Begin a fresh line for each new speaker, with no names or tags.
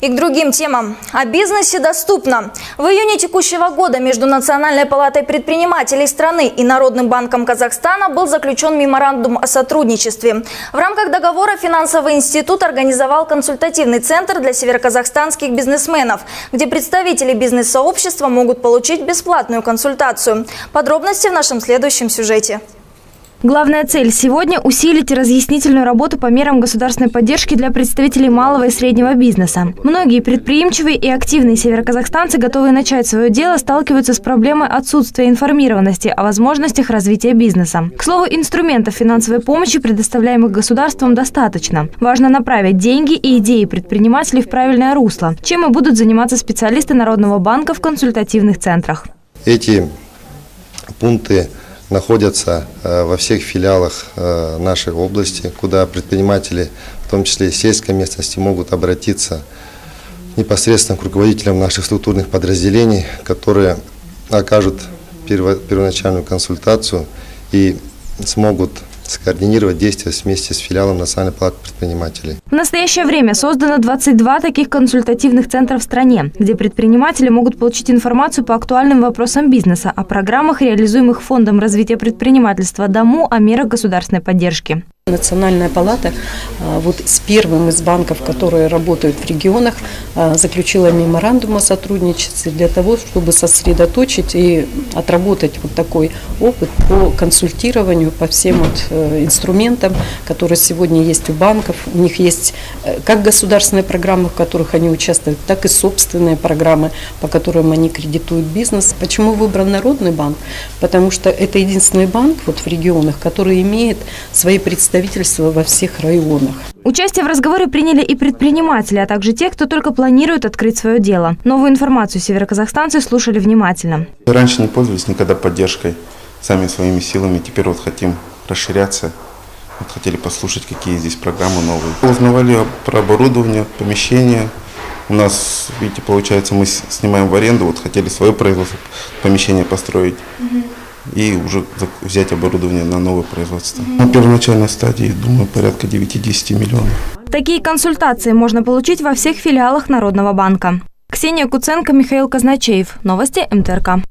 И к другим темам. О бизнесе доступно. В июне текущего года между Национальной палатой предпринимателей страны и Народным банком Казахстана был заключен меморандум о сотрудничестве. В рамках договора финансовый институт организовал консультативный центр для североказахстанских бизнесменов, где представители бизнес-сообщества могут получить бесплатную консультацию. Подробности в нашем следующем сюжете.
Главная цель сегодня – усилить разъяснительную работу по мерам государственной поддержки для представителей малого и среднего бизнеса. Многие предприимчивые и активные североказахстанцы, готовые начать свое дело, сталкиваются с проблемой отсутствия информированности о возможностях развития бизнеса. К слову, инструментов финансовой помощи, предоставляемых государством, достаточно. Важно направить деньги и идеи предпринимателей в правильное русло, чем и будут заниматься специалисты Народного банка в консультативных центрах.
Эти пункты находятся э, во всех филиалах э, нашей области, куда предприниматели, в том числе и сельской местности, могут обратиться непосредственно к руководителям наших структурных подразделений, которые окажут первоначальную консультацию и смогут скоординировать действия вместе с филиалом Национальной палаты предпринимателей.
В настоящее время создано 22 таких консультативных центров в стране, где предприниматели могут получить информацию по актуальным вопросам бизнеса, о программах, реализуемых Фондом развития предпринимательства ДОМУ, о мерах государственной поддержки.
Национальная палата а, вот с первым из банков, которые работают в регионах, а, заключила меморандум о сотрудничестве для того, чтобы сосредоточить и отработать вот такой опыт по консультированию по всем вот э, инструментам, которые сегодня есть у банков. У них есть э, как государственные программы, в которых они участвуют, так и собственные программы, по которым они кредитуют бизнес. Почему выбран Народный банк? Потому что это единственный банк вот в регионах, который имеет свои представительства во всех районах.
Участие в разговоре приняли и предприниматели, а также те, кто только планирует открыть свое дело. Новую информацию североказахстанцы слушали внимательно.
Раньше не пользовались никогда поддержкой сами своими силами. Теперь вот хотим расширяться. Вот хотели послушать, какие здесь программы новые. Узнавали про оборудование, помещение. У нас, видите, получается, мы снимаем в аренду, вот хотели свое производство, помещение построить. Угу и уже взять оборудование на новое производство. На первоначальной стадии, думаю, порядка 9-10 миллионов.
Такие консультации можно получить во всех филиалах Народного банка. Ксения Куценко, Михаил Казначеев. Новости МТРК.